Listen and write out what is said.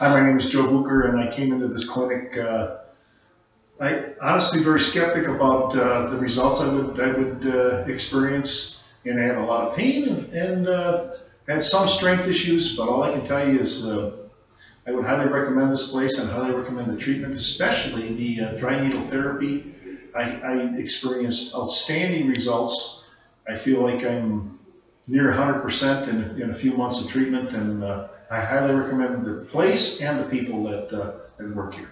Hi, my name is Joe Bucher, and I came into this clinic, uh, I honestly very skeptic about uh, the results I would, I would uh, experience, and I had a lot of pain and, and uh, had some strength issues, but all I can tell you is uh, I would highly recommend this place and highly recommend the treatment, especially the uh, dry needle therapy. I, I experienced outstanding results. I feel like I'm near 100% in, in a few months of treatment, and uh, I highly recommend the place and the people that, uh, that work here.